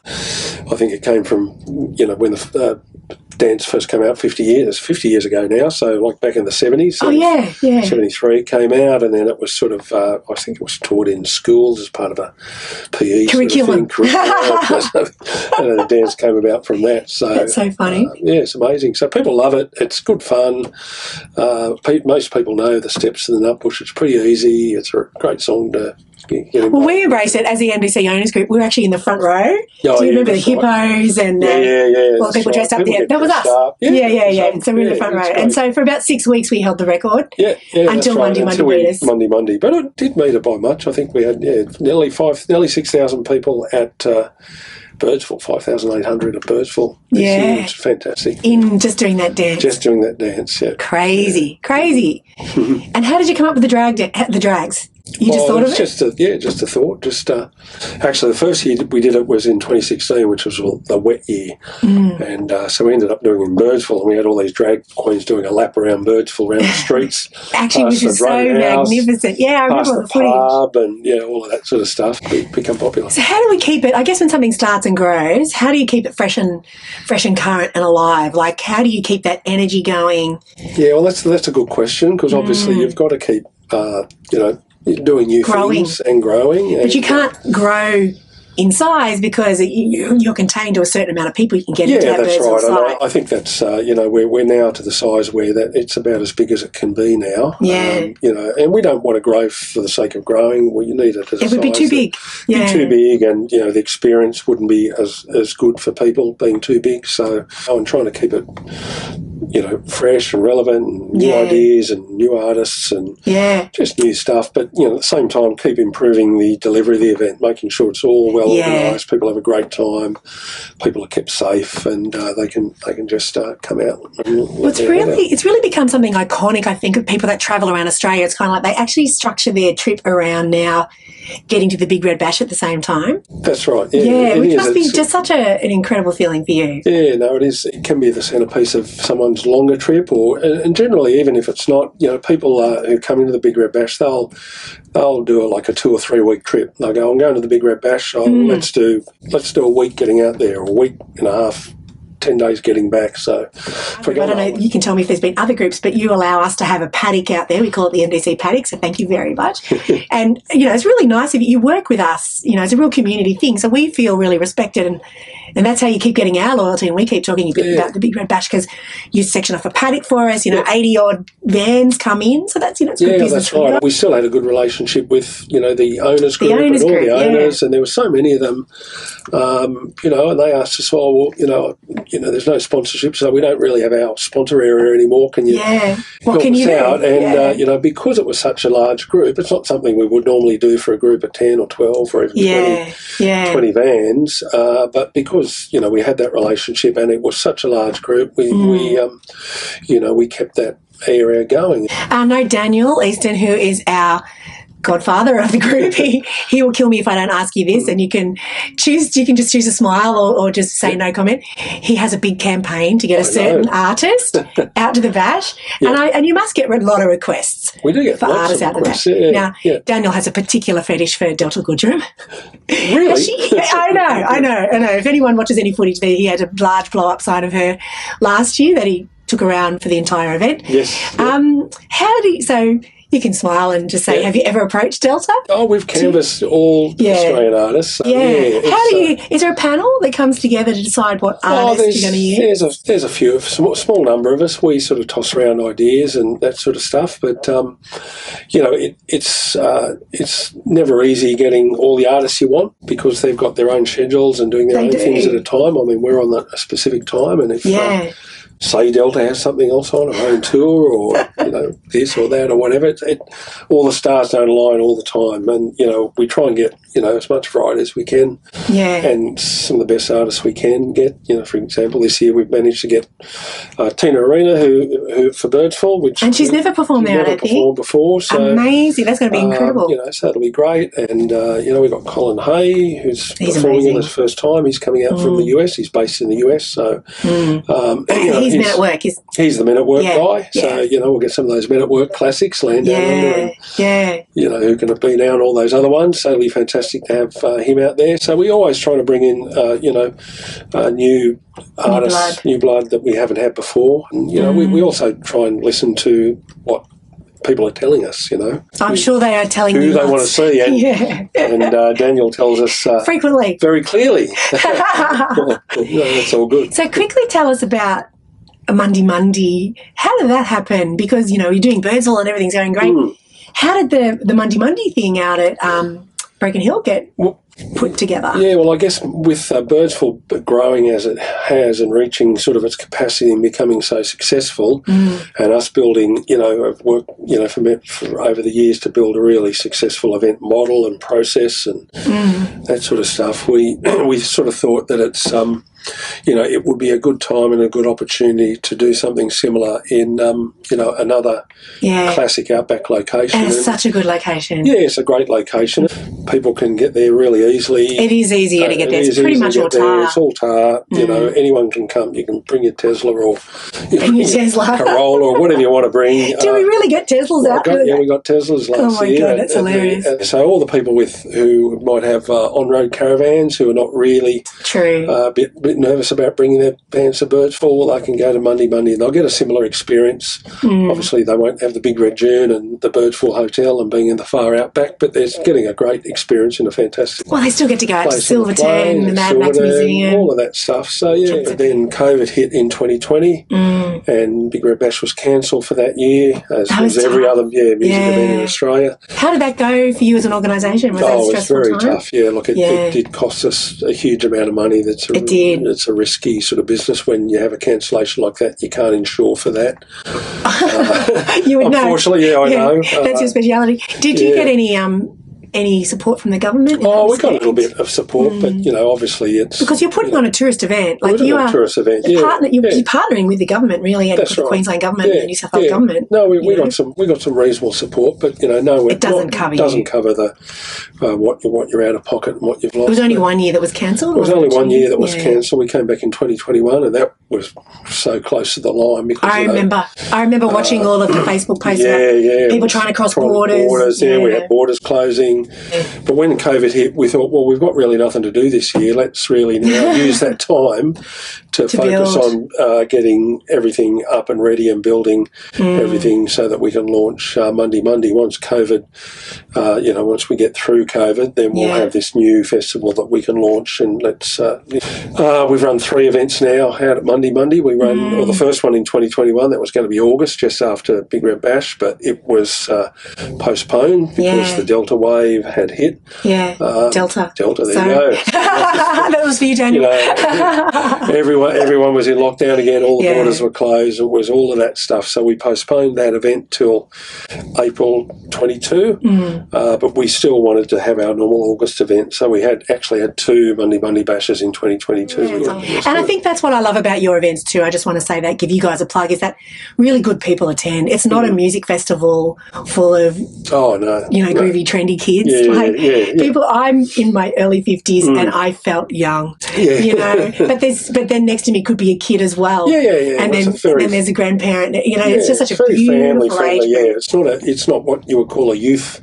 I think it came from, you know, when the uh, dance first came out 50 years, 50 years ago now, so like back in the 70s. Oh yeah, yeah. 73 came out, and then it was sort of, uh, I think it was taught in schools as part of a PE Curriculum. Sort of curriculum. and the dance came about from that. So That's so funny. uh, yeah, it's amazing. So people love it. It's good fun. Uh, pe- most people know the steps to the Nutbush. It's pretty easy. It's a great song to Well, we embrace it as the MDC owners group. We were actually in the front row. Oh, Do you yeah, remember the that's right. hippos and uh, Yeah, yeah, yeah. all the people right. dressed up People there? That was us. up. Yeah, yeah, yeah. so- So we were in the front row, it's and so for about six weeks we held the record. Yeah, yeah, Until right. Mundi, Until Mundi we- Mundi, Mundi. But it did meet it by much. I think we had yeah, nearly five, nearly six thousand people at uh, Birdsville, five thousand eight hundred at Birdsville. Yeah. year, which fantastic. In just doing that dance. Just doing that dance, yeah. crazy, crazy. and how did you come up with the drag? The drags? You just Well, thought of it? Just a, yeah, just a thought. Just uh, actually, the first year we did it was in 2016, which was the wet year, Mm. and uh, so we ended up doing it in Birdsville, and we had all these drag queens doing a lap around Birdsville, around the streets, Actually, past which is so House, magnificent. Yeah, I remember the the footage. pub, and yeah, all of that sort of stuff. Become popular. So how do we keep it? I guess when something starts and grows, how do you keep it fresh and fresh and current and alive? Like how do you keep that energy going? Yeah, well, that's that's a good question because obviously you've got to keep, uh, you know, doing new. Growing. things and growing. But you can't grow in size because you, you're contained to a certain amount of people you can get Yeah, into that that's right. And. I, I think that's uh, you know we're, we're now to the size where that it's about as big as it can be now. Yeah. Um, you know, and we don't want to grow for the sake of growing. Well, you need it as a it would be too big. be Yeah. too big, and you know the experience wouldn't be as as good for people being too big. So I'm trying to keep it, you know, fresh and relevant, and new Yeah. ideas and new artists and Yeah. just new stuff. But you know, at the same time, keep improving the delivery of the event, making sure it's all well Yeah. organised. People have a great time. People are kept safe, and uh, they can they can just uh, come out. And Well, it's really out. it's really become something iconic. I think of people that travel around Australia. It's kind of like they actually structure their trip around now, getting to the Big Red Bash at the same time. That's right. Yeah, Yeah, it which is. must be It's- just such a, an incredible feeling for you. Yeah, no, it is. It can be the centrepiece of longer trip, or and generally, even if it's not, you know, people uh, who come into the Big Red Bash, they'll they'll do a, like a two or three week trip. They'll go, I'm going to the Big Red Bash. Oh, Hmm. Let's do let's do a week getting out there, or a week and a half, ten days getting back. So, I don't know. You can tell me if there's been other groups, but you allow us to have a paddock out there. We call it the MDC paddock, so thank you very much. and you know, it's really nice if you work with us. You know, it's a real community thing, so we feel really respected, and and that's how you keep getting our loyalty. And we keep talking Yeah. about the Big Red Bash because you section off a paddock for us. You know, eighty odd vans come in, so that's you know, it's good Yeah, business. that's right. We still had a good relationship with you know the owners group The owners and all group, the yeah. owners, and there were so many of them. Um, you know, and they asked us, "Oh, well, you know, you know, there's no sponsorship, so we don't really have our sponsor area anymore. Can you Yeah. What help can us you do? out?" And yeah. uh, you know, because it was such a large group, it's not something we would normally do for a group of ten or twelve or even yeah, yeah. 20, 20 vans. Uh, but because you know we had that relationship and it was such a large group, we, Mm. we um, you know, we kept that area going. I know Daniel Easton, who is our godfather of the group. He he will kill me if I don't ask you this, and you can choose. You can just choose a smile or, or just say no comment. He has a big campaign to get a certain know. artist out to the bash, and I and you must get a lot of requests We do get for artists of out to the bash. Yeah, now, yeah. Daniel has a particular fetish for Delta Goodrum. Really? She- I know, I know, I know. If anyone watches any footage there, he had a large blow up sign of her last year that he took around for the entire event. Yes. yeah. Um, how did he, so you can smile and just say, Yeah. have you ever approached Delta? Oh, we've canvassed all Yeah. Australian artists. So Yeah. yeah how do uh, you, is there a panel that comes together to decide what Oh, artists you're going to use? there's a there's a few, a small, small number of us. We sort of toss around ideas and that sort of stuff. But um, you know, it, it's uh, it's never easy getting all the artists you want because they've got their own schedules and doing their They own do. things at a time. I mean, we're on a specific time, and if uh, Yeah. Say Delta has something else on, a own tour, or you know this or that or whatever. It, it, all the stars don't align all the time, and you know we try and get you know as much variety as we can, Yeah. and some of the best artists we can get. You know, for example, this year we've managed to get uh, Tina Arena, who, who for Birdsville, which And she's never performed she's there, I never performed before, so. Amazing. That's going to be um, incredible. you know, so that'll be great. And, uh, you know, we've got Colin Hay, who's He's performing amazing. it his first time. He's coming out from the US. He's based in the US. So, um, you know, He's he's, men at work. He's, he's the men at work Yeah, guy. So you know we'll get some of those men at work classics, Land Down yeah, and yeah. you know who can have been out all those other ones. So it'll be fantastic to have uh, him out there. So we always try to bring in uh, you know uh, new artists, blood. new blood that we haven't had before. And, you know we, we also try and listen to what people are telling us. You know I'm sure they are telling who you they lots. want to see, and, Yeah, and uh, Daniel tells us uh, frequently. very clearly. No, that's all good. So quickly tell us about a Mundi Mundi. How did that happen? Because you know you're doing Birdsville and everything's going great. Hmm. How did the the Mundi Mundi thing out at um, Broken Hill get put together? Yeah, well, I guess with uh, Birdsville growing as it has and reaching sort of its capacity and becoming so successful, and us building, you know, I've worked, you know, for, for over the years to build a really successful event model and process and that sort of stuff. We we sort of thought that it's, um, you know, it would be a good time and a good opportunity to do something similar in, um, you know, another Yeah, classic outback location. and it's And- such a good location. yeah, it's a great location. People can get there really easily. It is easier to Uh, get it there. It's pretty much get all tar. Mm. It's all tar. You know, anyone can come. You can bring your Tesla or you Bring your Tesla. Corolla or whatever you want to bring. Do we really get Teslas out? got, yeah, we got Teslas last Oh my year. God, that's and hilarious. and so all the people with who might have uh, on-road caravans who are not really True. uh, a bit, bit nervous about bringing their vans to Birdsville, well, they can go to Mundi Mundi and they'll get a similar experience. Mm. Obviously, they won't have the big red dune and the Birdsville Hotel and being in the far outback, but they're getting a great experience in a fantastic well, they still get to go out to Silverton, the Mad Max Museum. all of that stuff. So yeah, Kids but then COVID hit in 2020, Mm. and Big Red Bash was cancelled for that year, as That was was every other yeah music event in Australia. How did that go for you as an organisation? Was that a oh, it was very time? tough. Yeah, look, it, Yeah. it did cost us a huge amount of money. That's It did. It's a risky sort of business when you have a cancellation like that. You can't insure for that. you would know. Unfortunately, yeah, I know. That's Uh, your speciality. Did you yeah. get any um any support from the government? Oh, we got a little bit of support, but you know, obviously, it's because you're putting on a tourist event. Like you a are tourist event. Yeah, partner, you're, yeah. you're partnering with the government, really, and That's with the. Queensland government and the New South Wales yeah. government. No, we, we you know? got some we got some reasonable support, but you know, no, It doesn't not- cover doesn't cover the uh, what you what you're out of pocket and what you've lost. It was only one year that was cancelled. It was only one year that was Yeah. cancelled. We came back in 2021, and that was so close to the line because I you know, remember. I remember watching all of the Facebook posts Yeah, yeah. people trying to cross trying borders. yeah. we had borders closing. But when COVID hit, we thought, well, we've got really nothing to do this year. Let's really now use that time to, To focus on uh, getting everything up and ready and building Mm. everything so that we can launch uh, Mundi Mundi once COVID, uh, you know, once we get through COVID, then we'll Yeah. have this new festival that we can launch. And let's, uh, uh, we've run three events now out at Mundi Mundi. We run, Mm. or the first one in 2021, that was going to be August, just after Big Red Bash, but it was uh, postponed because Yeah. the Delta wave had hit. Yeah, Uh, Delta. Delta, there So- you go. that was for you, You Daniel. know, everyone everyone was in lockdown again. All the Yeah. borders were closed. It was all of that stuff. So we postponed that event till April 22. Mm. Uh, but we still wanted to have our normal August event. So we had actually had two Mundi Mundi bashes in 2022. And I think that's what I love about your events too. I just want to say that, give you guys a plug, is that really good people attend. It's not Mm. a music festival full of, oh no, you know, no. groovy, trendy kids. Yeah, yeah, like yeah, yeah. people, I'm in my early 50s and I felt young, Yeah. you know, but there's, but then next to me could be a kid as well. Yeah, yeah, yeah. And It's then, very- and then there's a grandparent, you know, it's just such a very family beautiful friendly. Yeah, it's not a, it's not what you would call a youth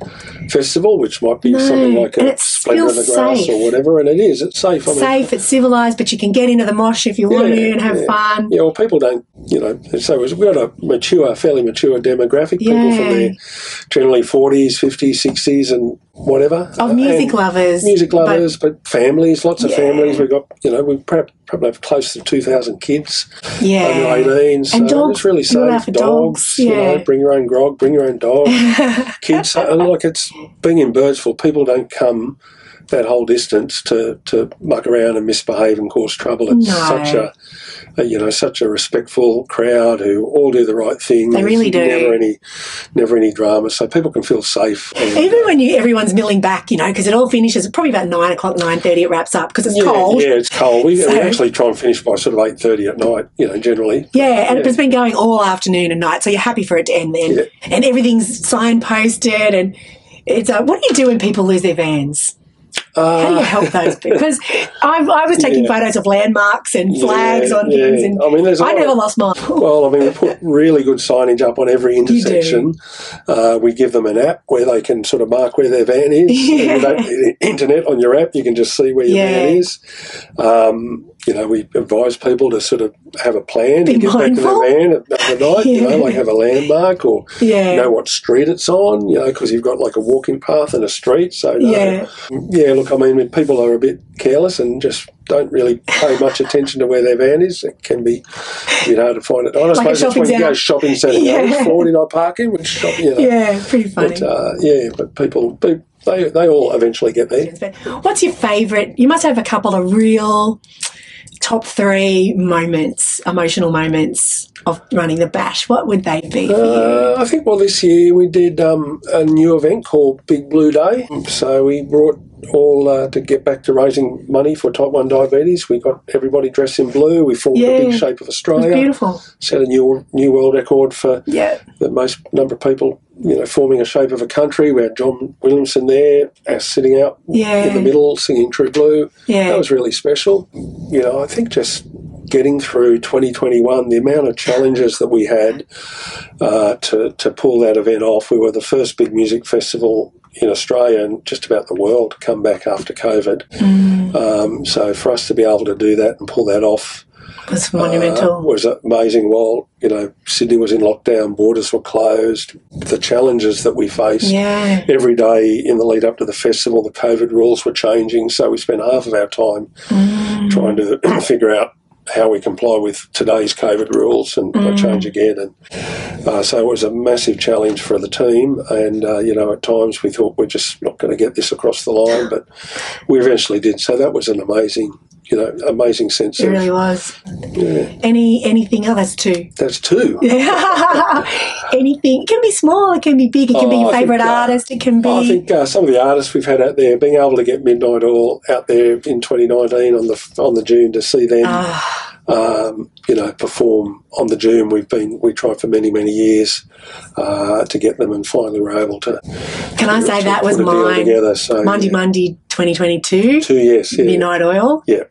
festival, which might be No, something like a Splendour in the Grass safe. or whatever. And it is. It's safe. I mean, Safe, it's civilized, but you can get into the mosh if you want to and have yeah. fun. Yeah, well, people don't, you know, so we've got a mature, fairly mature demographic, people from Yeah. their generally 40s, 50s, 60s, and whatever. Of music And lovers. Music lovers, but, families, lots of Yeah. families. We've got, you know, we probably, probably have close to 2,000 kids Yeah. under 18. So And dogs, it's really safe. Dogs, dogs, you know, yeah. bring your own grog, bring your own dog. kids, and like it's being in Birdsville, people don't come that whole distance to, to muck around and misbehave and cause trouble. It's No. such a, a, you know, such a respectful crowd who all do the right thing. They really There's do. Never any, never any drama, so people can feel safe. And, Even when you everyone's milling back, you know, because it all finishes probably about nine o'clock, nine thirty. It wraps up because it's yeah, cold. yeah, it's cold. We, So- we actually try and finish by sort of eight thirty at night. You know, generally. Yeah, and Yeah. it's been going all afternoon and night, so you're happy for it to end then. Yeah. And everything's signposted, and it's uh, what do you do when people lose their vans? How do you Uh, help those people? Because I, I was taking Yeah. photos of landmarks and flags Yeah, on things, yeah. and I mean, I never of- lost mine. Well, I mean, we put really good signage up on every intersection. Uh, we give them an app where they can sort of mark where their van is. Yeah. You don't- internet on your app, you can just see where your van is. Um, you know, we advise people to sort of have a plan Be to get back to mindful. their van at at night. You know, Yeah. like have a landmark or Yeah. know what street it's on. You know, because you've got like a walking path and a street. So no. Yeah. yeah. Look, I mean, when people are a bit careless and just don't really pay much attention to where their van is, it can be a bit hard to find it. I Like suppose it's when you go shopping centre, Yeah. yeah. 40 night parking, which shop, you know. Yeah, pretty funny. But, uh, yeah, but people, they, they, they all eventually get there. What's your favourite? You must have a couple of real top three moments, emotional moments of running the bash. What would they be for you? Uh, I think, well, this year we did um, a new event called Big Blue Day. So we brought all uh, to get back to raising money for type 1 diabetes. We got everybody dressed in blue. We formed Yeah. the big shape of Australia. beautiful. Set a new new world record for Yeah. the most number of people, you know, forming a shape of a country. We had John Williamson there, us sitting out Yeah. in the middle, singing True Blue. Yeah. That was really special. You know, I think just getting through 2021, the amount of challenges that we had uh, to, to pull that event off. We were the first big music festival in Australia and just about the world to come back after COVID. Mm. Um, so for us to be able to do that and pull that off Uh, monumental. was amazing. While you know Sydney was in lockdown, borders were closed. The challenges that we faced yeah. every day in the lead up to the festival, the COVID rules were changing. So we spent half of our time Mm. trying to figure out how we comply with today's COVID rules and Mm. change again. And uh, so it was a massive challenge for the team. And uh, you know, at times we thought we're just not going to get this across the line, but we eventually did. So that was an amazing, you know, amazing sense It of really was. yeah. Any anything else? That's two. That's two. anything. It can be small. It can be big. It can be Oh, your I think, favourite uh, artist. It can be. I think uh, some of the artists we've had out there, being able to get Midnight Oil out there in 2019 on the on the June to see them, Ah, um, you know, perform on the June. We've been we tried for many many years uh, to get them, and finally we're able to. can I say to that was mine? together. So Mundi, yeah. Mundi, 2022. two years, yeah, Midnight Oil. yeah.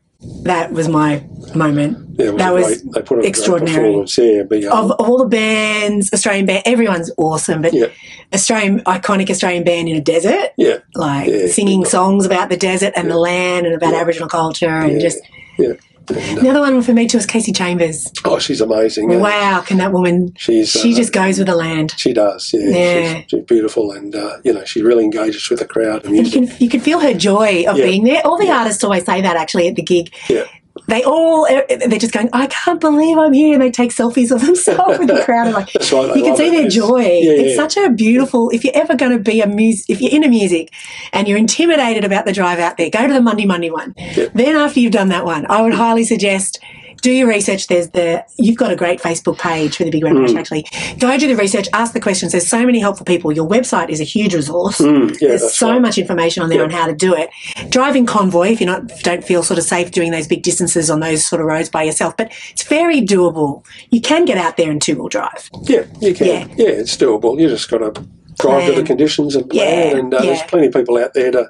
That was my moment. Yeah, was that was great, they put extraordinary. A great performance, yeah, but, yeah, of all the bands, Australian band, everyone's awesome, but Yeah. Australian iconic Australian band in a desert, yeah, like Yeah. singing songs about the desert and the land and about. Aboriginal culture and just yeah. And, uh, the other one for me too was Kasey Chambers. oh, she's amazing. yeah. Wow, can that woman? She's She uh, just goes with the land. She does, yeah. Yeah. She's, she's beautiful, and uh, you know she really engages with the crowd and And you can you can feel her joy of Yeah. being there. All the artists always say that actually at the gig. Yeah, They all eh, eh, they're just going, I can't believe I'm here, and they take selfies of themselves with the crowd. And like right. You can see it. their joy. Yeah, It's yeah. such a beautiful. If you're ever going to be a music, if you're into music and you're intimidated about the drive out there, go to the Mundi Mundi one. Then after you've done that one, I would highly suggest. Do your research. There's the you've got a great Facebook page for the Big Red Mm. Bash. Actually, go do the research, ask the questions. There's so many helpful people. Your website is a huge resource. Mm, yeah, There's so right. much information on there Yeah. on how to do it. Driving convoy if you're not don't feel sort of safe doing those big distances on those sort of roads by yourself, but it's very doable. You can get out there in two wheel drive. Yeah, you can. Yeah. Yeah, it's doable. You just got to drive to the conditions and plan. Yeah, and uh, yeah. there's plenty of people out there to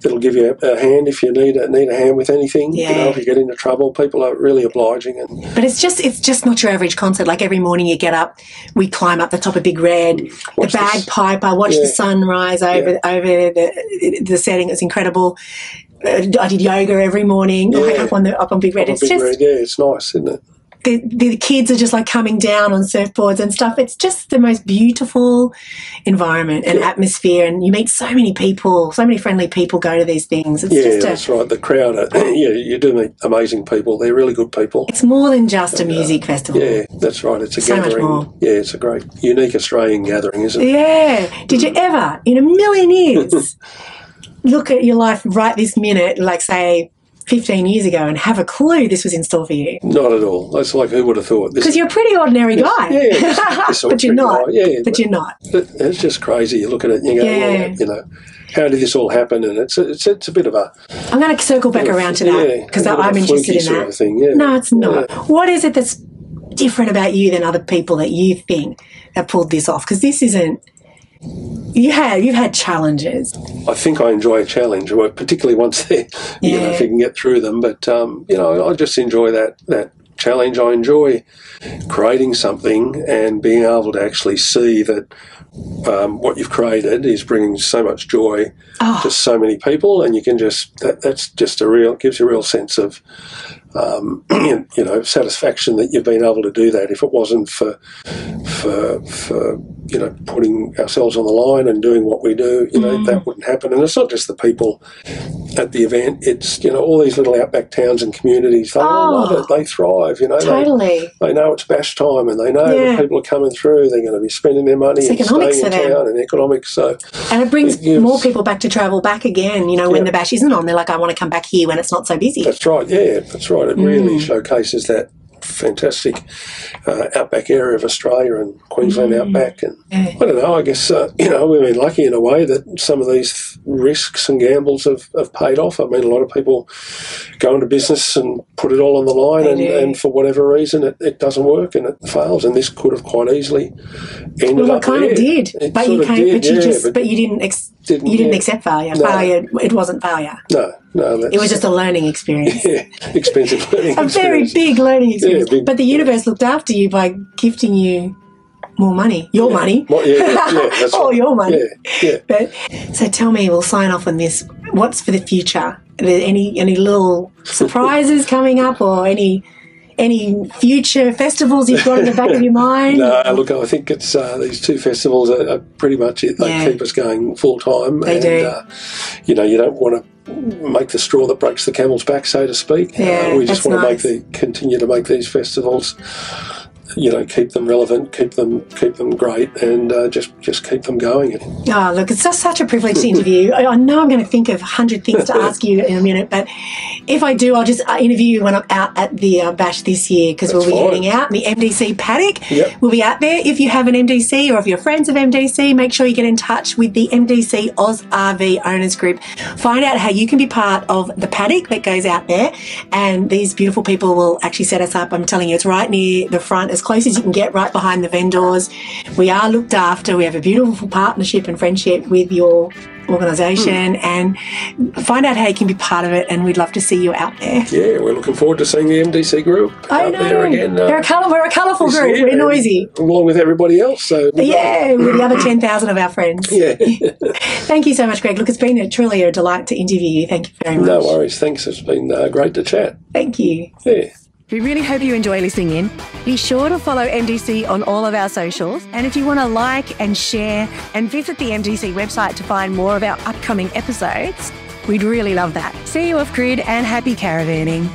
that'll give you a, a hand if you need a, need a hand with anything. You know, if you get into trouble, people are really obliging. And But it's just it's just not your average concert. Like every morning you get up, we climb up the top of Big Red, Watch the this- bagpiper, watch Yeah. the sunrise over over the the setting. It's incredible. Uh, I did yoga every morning. Yeah. Like up on the up on Big Red. It's Big just Red, yeah, it's nice, isn't it? The, the kids are just like coming down on surfboards and stuff. It's just the most beautiful environment and atmosphere, and you meet so many people, so many friendly people go to these things. It's Yeah, that's right. The crowd, are, yeah, you do meet amazing people. They're really good people. it's more than just a uh, music festival. Yeah, that's right. It's a So much gathering. more. Yeah, it's a great, unique Australian gathering, isn't it? Yeah. Did you ever, in a million years, look at your life right this minute, like say 15 years ago, and have a clue this was in store for you? Not at all. That's like who would have thought? This Because you're a pretty ordinary guy. Yeah, this- this sort of but you're not. guy. Yeah, but you're not. It- It's just crazy. You look at it and you go, Yeah. well, you know, how did this all happen? And it's a, it's, it's a bit of a I'm going to circle back around to that because of I'm interested in that. thing. Yeah. No, it's not. Yeah. What is it that's different about you than other people that you think that pulled this off? Because this isn't. You had you've had challenges. I think I enjoy a challenge, particularly once they, you know, if you can get through them. But um, you know, I just enjoy that that challenge. I enjoy creating something and being able to actually see that um, what you've created is bringing so much joy Oh. to so many people, and you can just that, that's just a real gives you a real sense of um, you know satisfaction that you've been able to do that. If it wasn't for for for you know putting ourselves on the line and doing what we do, you know that wouldn't happen. And it's not just the people at the event; it's you know all these little outback towns and communities. They all love Oh. it. They thrive. You know, they, Totally. they know it's bash time, and they know Yeah. that people are coming through. They're going to be spending their money It's and economics staying in town and economics. So And it brings It gives- more people back to travel back again. You know, when Yeah. the bash isn't on, they're like, I want to come back here when it's not so busy. That's right. Yeah, that's right. It really Mm. showcases that fantastic uh, outback area of Australia and Queensland outback. And Mm. I don't know. I guess uh, you know we've been lucky in a way that some of these risks and gambles have, have paid off. I mean, a lot of people go into business and put it all on the line, and, and for whatever reason, it, it doesn't work and it fails. And this could have quite easily ended Well, up it kind of did, It but you came, did, but you yeah, just, but but you didn't, ex- didn't, you didn't yeah. accept failure. No. Failure, it wasn't failure. No, no, that's, It was just a learning experience. yeah, expensive learning a very big learning experience. big- but the universe looked after you by gifting you more money, your money, Well, yeah, yeah, yeah, all right. your money. Yeah, yeah. But so tell me, we'll sign off on this. What's for the future? Are there any any little surprises coming up, or any any future festivals you've got in the back of your mind? No, look, I think it's uh, these two festivals are, are pretty much it. They Yeah. keep us going full time. They and, do. Uh, you know, you don't want to make the straw that breaks the camel's back, so to speak. Yeah, uh, we just want to make the continue to make these festivals. You know, keep them relevant, keep them keep them great, and uh, just just keep them going. Oh, look, it's just such a privilege to interview. I I know I'm going to think of a hundred things to ask you in a minute, but if I do, I'll just uh, interview you when I'm out at the uh, bash this year because we'll be fine. heading out. The MDC paddock, Yep. we'll be out there. If you have an MDC or if you're friends of MDC, make sure you get in touch with the MDC Oz RV Owners Group. Find out how you can be part of the paddock that goes out there, and these beautiful people will actually set us up. I'm telling you, it's right near the front, as close as you can get, right behind the vendors. We are looked after. We have a beautiful partnership and friendship with your organisation, and find out how you can be part of it. And we'd love to see you out there. Yeah, we're looking forward to seeing the MDC group I out know. there again. uh, They're a colour, we're a colourful group. We're noisy. along with everybody else. So Yeah, with the other 10,000 of our friends. yeah. Thank you so much, Greg. Look, it's been a, truly a delight to interview you. Thank you very much. no worries. Thanks. It's been uh, great to chat. Thank you. Yeah. We really hope you enjoy listening in. Be sure to follow MDC on all of our socials. And if you want to like and share and visit the MDC website to find more of our upcoming episodes, we'd really love that. See you off grid and happy caravanning.